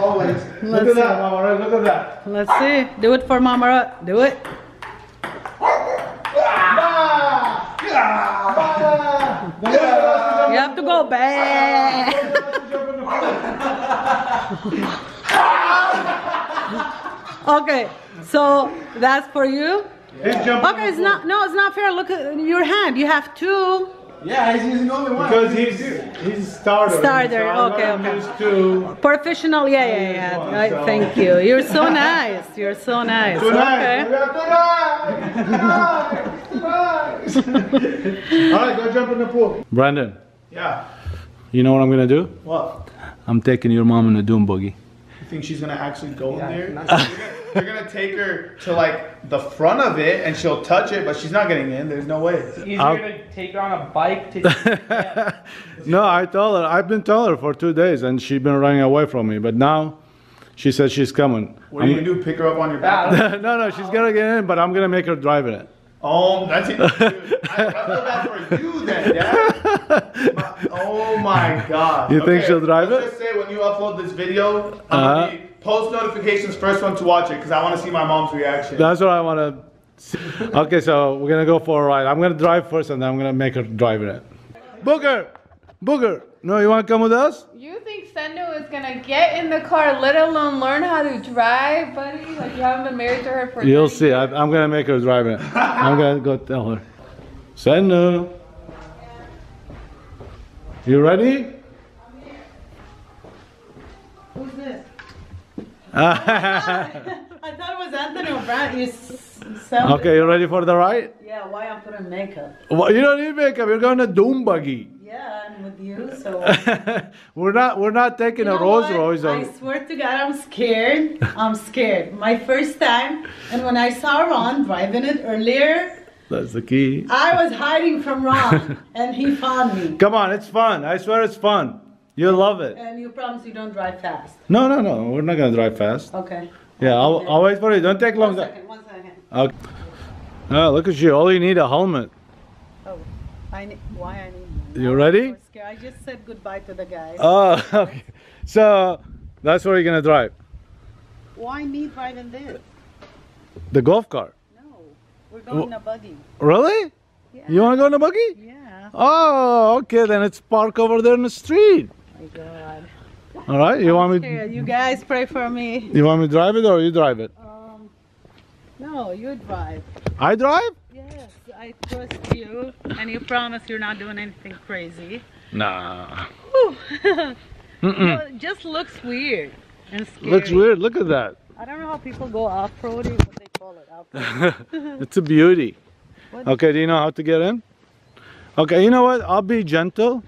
always. Let's Look at that, see. Mama Look at that. Let's see. Do it for Mama. Do it. You have to go back. Okay, so that's for you. Jumping Okay, it's not. No, it's not fair. Look at your hand. You have two. Yeah, he's the only one. Because he's he's starter. Starter, So I'm okay, gonna okay. Professional. Yeah, yeah, yeah. Right, thank you. You're so nice. You're so nice. Tonight. We Okay. got tonight. Tonight. Tonight. All right, go jump in the pool. Brandon, Yeah. you know what I'm gonna do? What? I'm taking your mom in a dune buggy. You think she's gonna actually go in there? You're gonna take her to like the front of it and she'll touch it, but she's not getting in. There's no way. Easier I'll- to take her on a bike to. no, I told her. I've been telling her for two days, and she's been running away from me. But now, she said she's coming. What are you gonna do? Pick her up on your back? no, no, she's gonna get in, but I'm gonna make her drive in it. Oh, that's it. Dude, I, I feel bad for you then, Dad. My- oh my God. You think she'll drive let's it? Just say when you upload this video, I'm Uh-huh. gonna be post notifications first one to watch it because I want to see my mom's reaction. That's what I want to. See. okay, so we're gonna go for a ride. I'm gonna drive first, and then I'm gonna make her drive it. Booger, Booger. No, you want to come with us? You think Sendo is gonna get in the car, let alone learn how to drive, buddy? Like you haven't been married to her for. You'll 30 see. I, I'm gonna make her drive it. I'm gonna go tell her. Sendo. You ready? Who's this? I thought it was Anthony O'Brien. You s- sound. okay, you ready for the ride? Yeah. Why I'm putting makeup? Well, you don't need makeup. You're going to dune buggy. Yeah, I'm with you. So. we're not. We're not taking You a Rolls? Royce. I swear to God, I'm scared. I'm scared. My first time, and when I saw Ron driving it earlier, that's the key. I was hiding from Ron, and he found me. Come on, it's fun. I swear it's fun. You'll love it. And you promise you don't drive fast. No, no, no. We're not gonna drive fast. Okay. Yeah, I'll, I'll wait for you. Don't take long. One second. One second. Okay. Oh, look at you. All you need a helmet. Oh, I need. Why I need? You ready? I. I just said goodbye to the guys. Oh, okay. So that's where you're gonna drive. Why me driving this? The golf cart. No, we're going in a buggy. Really? Yeah. You wanna go in a buggy? Yeah. Oh, okay. Then it's park over there in the street. My God. All right. You want me? You guys pray for me. You want me to drive it or you drive it? Um, no, you drive. I drive? I trust you, and you promise you're not doing anything crazy. Nah. Mm-mm. No, it just looks weird and scary. Looks weird. Look at that. I don't know how people go off-roading, but they call it off-roading. it's a beauty. What? Okay. Do you know how to get in? Okay. You know what? I'll be gentle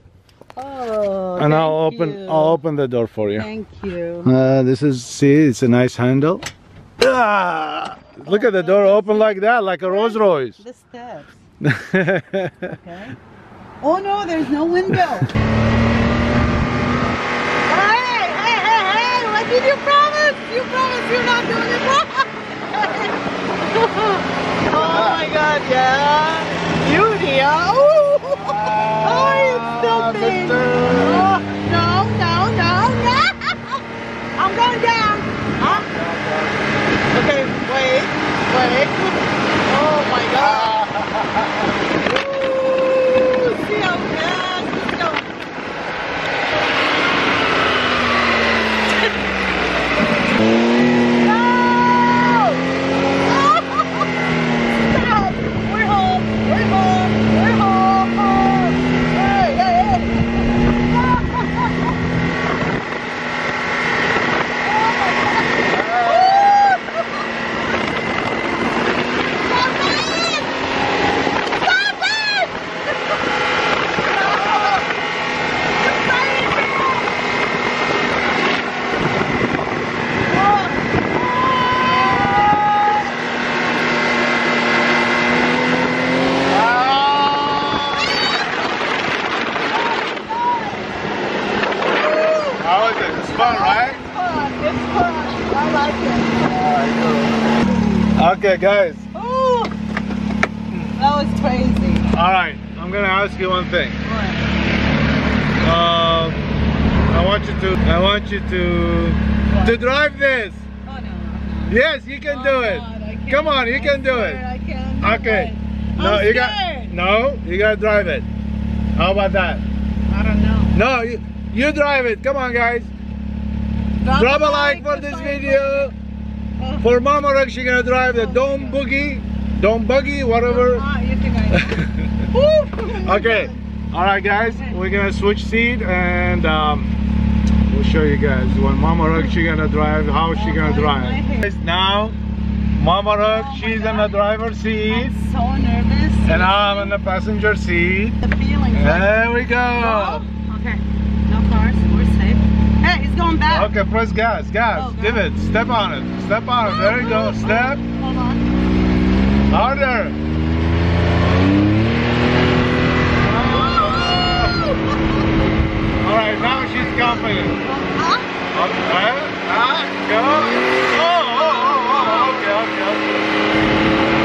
Oh, and I'll open. you. I'll open the door for you. Thank you. Uh, this is see, it's a nice handle. Ah, look at the oh, door open like that, like a Rolls Royce. The steps. Okay. Oh no, there's no window. hey, hey, hey, hey! What did you promise? You promised you're not doing it wrong. oh my God, yeah. Beauty, huh? Ooh. Oh, it's tilting. Oh, no, no, no, no. I'm going down. Huh? Okay, wait, wait. Oh my God. Ooh, see how fast it's going. No! Stop! We're home! We're home! We're home! Hey, hey, hey! How is it? It's fun, right? It's fun. I like it. Okay, guys. Ooh, that was crazy. All right, I'm gonna ask you one thing. What? Um, I want you to. I want you to to drive this. Oh, no. Yes, you can Oh, do it. God. Come on, you I can do it. I can't. Okay. I'm No, you got. No, you gotta drive it. How about that? I don't know. No, you, you drive it. Come on, guys. Drop a like for this video. For Mama she's gonna drive the Dome Boogie, Dome Buggy, whatever. Ah, you think I okay. All right, guys. We're gonna switch seat and um, we'll show you guys when Mama she's gonna drive, how she gonna drive. Guys, Now, Mama Rex, she's in the driver's seat, I'm so nervous. and I'm in the passenger seat. the feeling. There we go. Oh, okay. No cars. We're safe. Hey, it's going back. Okay, press gas, gas, Oh, gas. divot, step on it, step on it. There you go. Step Hold on. harder. All right, now she's confident. Huh? Okay, ah, go. Oh, oh, okay, okay, okay.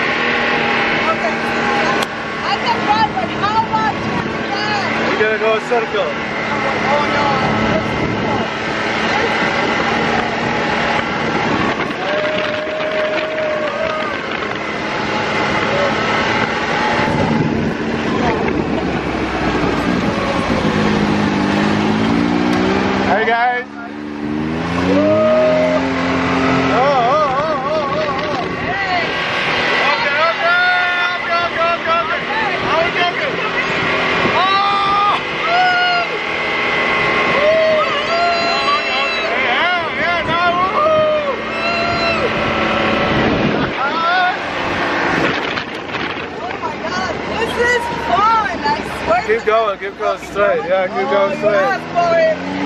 Okay. I can drive, but how much is that? We're gonna go circle. Oh no. Hey guys. Oh, oh, oh, oh, oh, oh. Hey. Okay, okay, okay, okay, okay, okay. How we doing? Oh! Woo! Okay, yeah, yeah, now, woo! Oh my god. This is fun. I swear. Keep going, straight. Yeah, keep going you straight.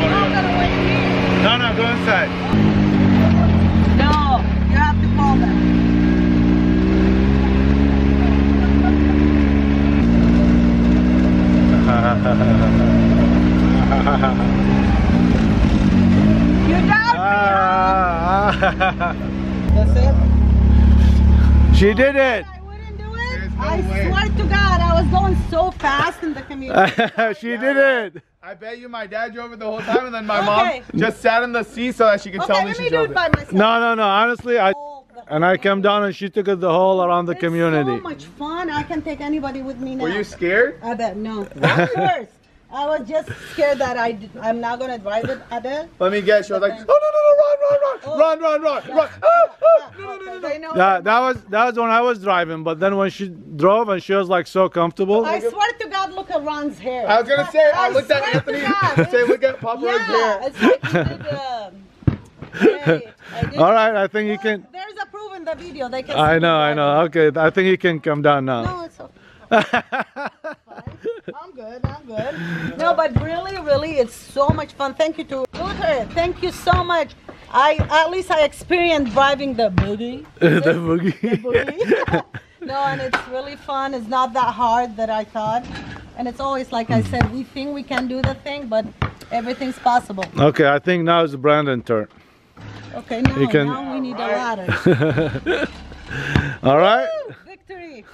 For you. gonna wait here. No, no, go inside. No, you have to call them. You got Ah. me. That's it. she did it. I wouldn't do it. No I way. swear to God, I was going so fast in the community. she did it. I bet you my dad drove it the whole time, and then my Okay. mom just sat in the seat so that she could Okay, tell me she me drove it by myself. No, no, no. Honestly, I and I came down and she took it the whole around the It's community. so much fun. I can take anybody with me now. Were you scared? I bet no. Of course. I was just scared that I d- I'm not gonna drive it. Adele. Let me guess. She was like, oh no no no, run run run, run run run run. Ah, ah, no, no, no, no, no. That, that was that was when I was driving, but then when she drove and she was like so comfortable. I swear to God, look at Ron's hair. I was gonna say, I looked at Anthony. God, Say, look at Papa Rug's Yeah, hair. it's like did, um, hey, All right, I think you can. There's a proof in the video. They can. I know, I know. Okay, I think you can come down now. No, it's okay. I'm good. No, but really, really, it's so much fun. Thank you to Luther. Thank you so much. I at least I experienced driving the boogie. the boogie. boogie. no, and it's really fun. It's not that hard that I thought. And it's always like I hmm. said, we think we can do the thing, but everything's possible. okay, I think now it's Brandon's turn. Okay, now, You can- now we need a ladder. All right. Woo, victory!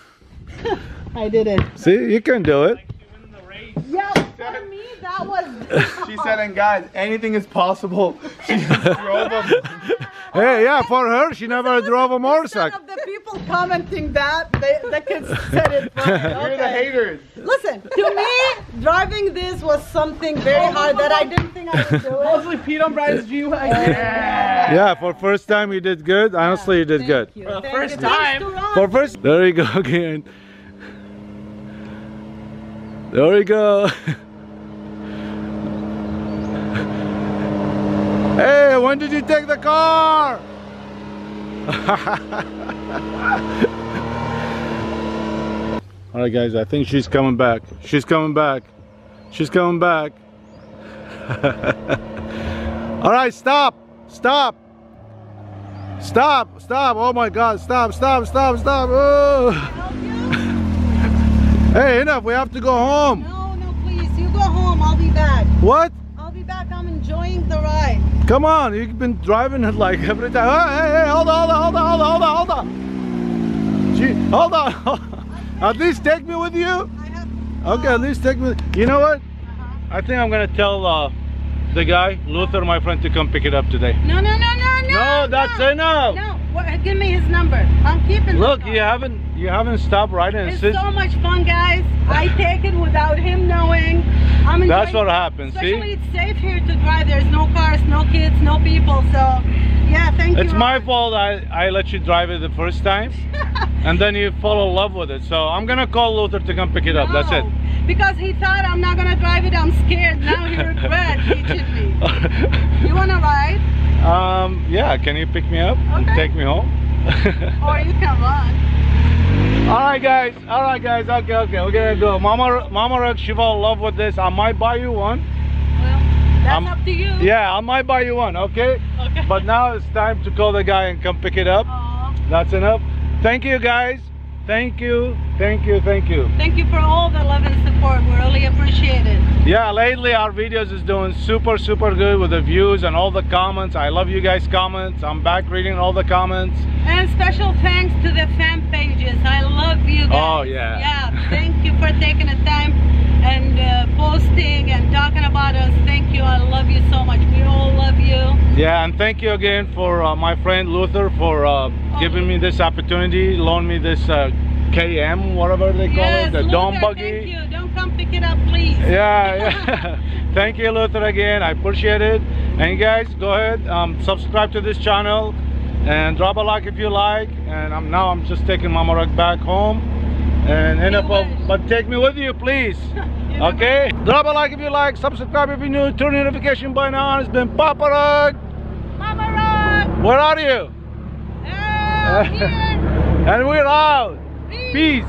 I did it. See, you can do it. Yeah, for me that was. She said, and guys, anything is possible. She just drove a. Hey, yeah, for her, she never drove a Some motorcycle. of the people commenting that they, they can set it funny. You're the haters. Listen, to me, driving this was something very hard that I didn't think I would do it. Mostly Pete on Brian's G wagon. Yeah, for first time you did good. Honestly, you did Thank good. you. For the first time. For first, there you go again. There we go. hey, when did you take the car? All right, guys, I think she's coming back. She's coming back. She's coming back. All right, stop. Stop. Stop. Stop. Oh my God. Stop. Stop. Stop. Stop. Oh. Hey, enough. We have to go home. No, no, please. You go home. I'll be back. What? I'll be back. I'm enjoying the ride. Come on. You've been driving it like every time. Hey, hey, hey. Hold on. Hold on. Hold on. Hold on. Hold on. Gee, hold on. At least take me with you. I have. Okay, at least take me. You know what? I think I'm gonna tell uh, the guy, Luther, my friend, to come pick it up today. No, no, no, no, no. No, that's enough. No, give me his number. I'm keeping. Look, you haven't you haven't stopped riding It's since. so much fun, guys. I take it without him knowing. I'm enjoying That's what happens. Especially See, it's safe here to drive. There's no cars, no kids, no people. So, yeah, thank you. it's my fault. I I let you drive it the first time, and then you fall in love with it. So I'm gonna call Luther to come pick it up. That's it. Because he thought I'm not gonna drive it. I'm scared. Now he regret teaching me. You wanna ride? um, yeah. Can you pick me up and take me home? Or you can run. All right, guys. All right, guys. Okay, okay. We're gonna go. Mama, Mama Rex, she in love with this. I might buy you one. Well, that's Um, up to you. Yeah, I might buy you one. Okay. Okay. But now it's time to call the guy and come pick it up. Aw, That's enough. Thank you, guys. Thank you. Thank you. Thank you. thank you for all the love and support. We really appreciate it. Yeah, lately our videos is doing super, super good with the views and all the comments. I love you guys' comments. I'm back reading all the comments. And special thanks to the fan pages. I love you oh, guys. Oh, yeah. Yeah, thank you for taking the time and uh, posting and talking about us. Thank you. I love you so much. We all love you. Yeah, and thank you again for uh, my friend Luther for uh, giving me this opportunity, loan me this uh, KM, whatever they call yes, it, the Luther, Dome Thank you. Don't come pick it up, please. Yeah, yeah. thank you, Luther, again. I appreciate it. And you guys, go ahead, um, subscribe to this channel and drop a like if you like. And I'm now I'm just taking Mama Rug back home. And enough of, but take me with you, please. Okay? Drop a like if you like, subscribe if you're new, turn the notification button on. It's been Papa Rug. Mama Rug. Where are you? Oh, here. and we're out. Peace.